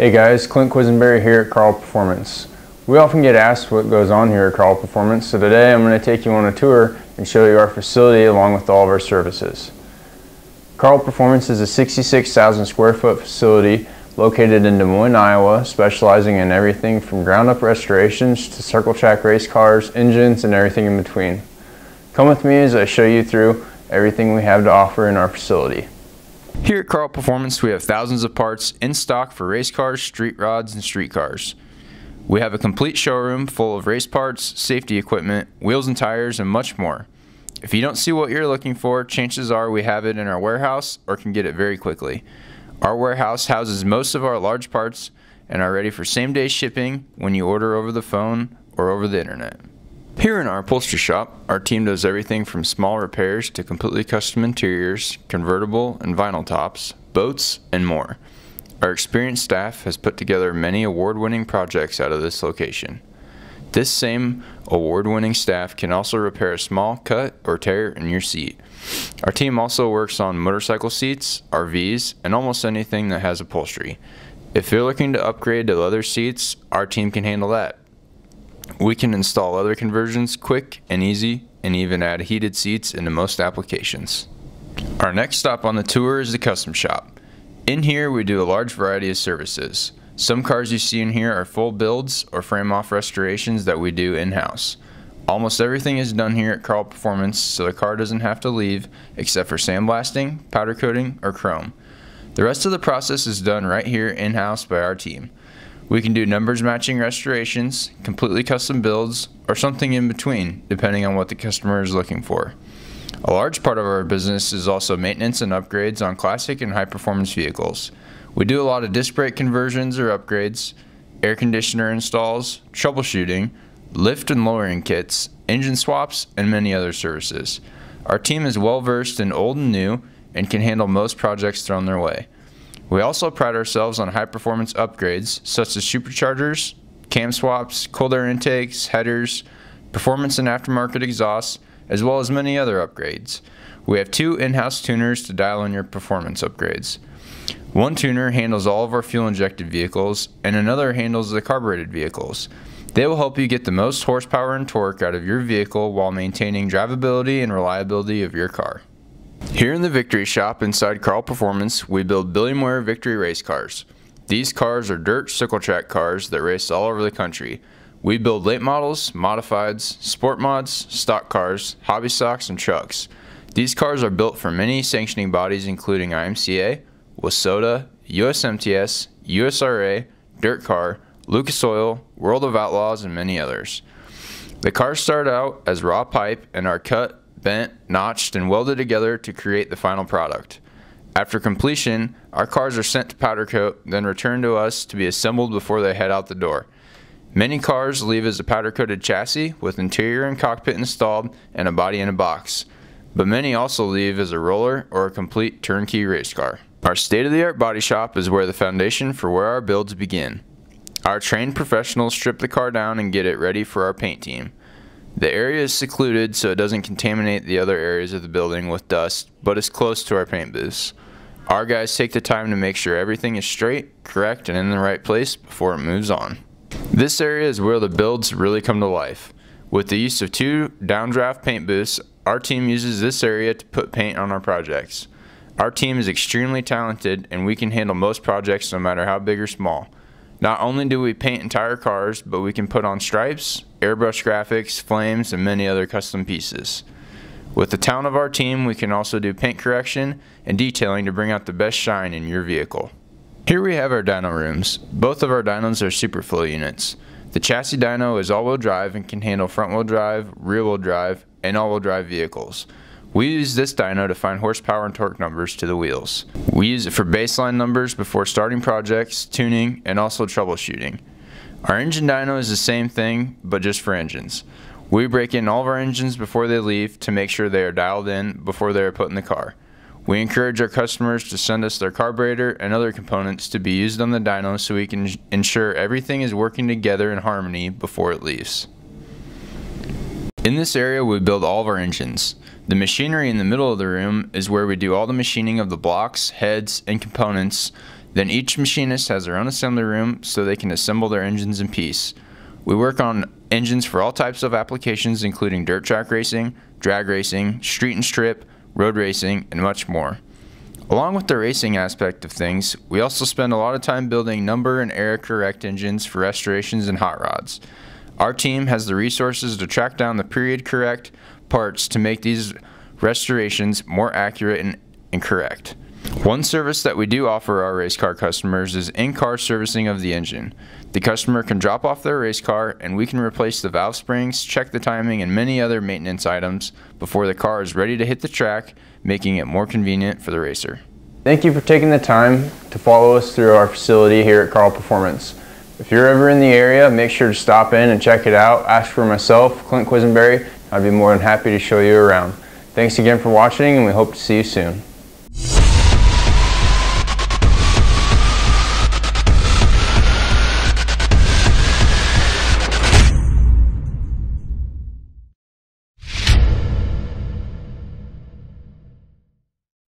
Hey guys, Clint Quisenberry here at Karl Performance. We often get asked what goes on here at Karl Performance, so today I'm going to take you on a tour and show you our facility along with all of our services. Karl Performance is a 66,000 square foot facility located in Des Moines, Iowa, specializing in everything from ground up restorations to circle track race cars, engines, and everything in between. Come with me as I show you through everything we have to offer in our facility. Here at Karl Performance, we have thousands of parts in stock for race cars, street rods, and street cars. We have a complete showroom full of race parts, safety equipment, wheels and tires, and much more. If you don't see what you're looking for, chances are we have it in our warehouse or can get it very quickly. Our warehouse houses most of our large parts and are ready for same day shipping when you order over the phone or over the internet. Here in our upholstery shop, our team does everything from small repairs to completely custom interiors, convertible and vinyl tops, boats, and more. Our experienced staff has put together many award-winning projects out of this location. This same award-winning staff can also repair a small cut or tear in your seat. Our team also works on motorcycle seats, RVs, and almost anything that has upholstery. If you're looking to upgrade to leather seats, our team can handle that. We can install other conversions quick and easy and even add heated seats into most applications. Our next stop on the tour is the custom shop. In here we do a large variety of services. Some cars you see in here are full builds or frame off restorations that we do in-house. Almost everything is done here at Karl Performance so the car doesn't have to leave except for sandblasting, powder coating, or chrome. The rest of the process is done right here in-house by our team. We can do numbers matching restorations, completely custom builds, or something in between, depending on what the customer is looking for. A large part of our business is also maintenance and upgrades on classic and high performance vehicles. We do a lot of disc brake conversions or upgrades, air conditioner installs, troubleshooting, lift and lowering kits, engine swaps, and many other services. Our team is well versed in old and new and can handle most projects thrown their way. We also pride ourselves on high performance upgrades such as superchargers, cam swaps, cold air intakes, headers, performance and aftermarket exhausts, as well as many other upgrades. We have two in-house tuners to dial in your performance upgrades. One tuner handles all of our fuel injected vehicles and another handles the carbureted vehicles. They will help you get the most horsepower and torque out of your vehicle while maintaining drivability and reliability of your car. Here in the Victory Shop inside Karl Performance, we build Moyer Victory race cars. These cars are dirt circle track cars that race all over the country. We build late models, modifieds, sport mods, stock cars, hobby stocks, and trucks. These cars are built for many sanctioning bodies including IMCA, WISSOTA, USMTS, USRA, Dirt Car, Lucas Oil, World of Outlaws, and many others. The cars start out as raw pipe and are cut bent, notched, and welded together to create the final product. After completion, our cars are sent to powder coat, then returned to us to be assembled before they head out the door. Many cars leave as a powder coated chassis with interior and cockpit installed and a body in a box, but many also leave as a roller or a complete turnkey race car. Our state of the art body shop is where the foundation for where our builds begin. Our trained professionals strip the car down and get it ready for our paint team. The area is secluded so it doesn't contaminate the other areas of the building with dust, but is close to our paint booths. Our guys take the time to make sure everything is straight, correct, and in the right place before it moves on. This area is where the builds really come to life. With the use of two downdraft paint booths, our team uses this area to put paint on our projects. Our team is extremely talented and we can handle most projects no matter how big or small. Not only do we paint entire cars, but we can put on stripes, airbrush graphics, flames, and many other custom pieces. With the talent of our team, we can also do paint correction and detailing to bring out the best shine in your vehicle. Here we have our dyno rooms. Both of our dynos are super superflow units. The chassis dyno is all-wheel drive and can handle front-wheel drive, rear-wheel drive, and all-wheel drive vehicles. We use this dyno to find horsepower and torque numbers to the wheels. We use it for baseline numbers before starting projects, tuning, and also troubleshooting. Our engine dyno is the same thing, but just for engines. We break in all of our engines before they leave to make sure they are dialed in before they are put in the car. We encourage our customers to send us their carburetor and other components to be used on the dyno so we can ensure everything is working together in harmony before it leaves. In this area we build all of our engines. The machinery in the middle of the room is where we do all the machining of the blocks, heads, and components Then each machinist has their own assembly room so they can assemble their engines in peace. We work on engines for all types of applications including dirt track racing, drag racing, street and strip, road racing, and much more. Along with the racing aspect of things, we also spend a lot of time building number and era correct engines for restorations and hot rods. Our team has the resources to track down the period correct parts to make these restorations more accurate and, and correct. One service that we do offer our race car customers is in-car servicing of the engine. The customer can drop off their race car and we can replace the valve springs, check the timing, and many other maintenance items before the car is ready to hit the track, making it more convenient for the racer. Thank you for taking the time to follow us through our facility here at Karl Performance. If you're ever in the area, make sure to stop in and check it out. Ask for myself, Clint Quisenberry. I'd be more than happy to show you around. Thanks again for watching and we hope to see you soon.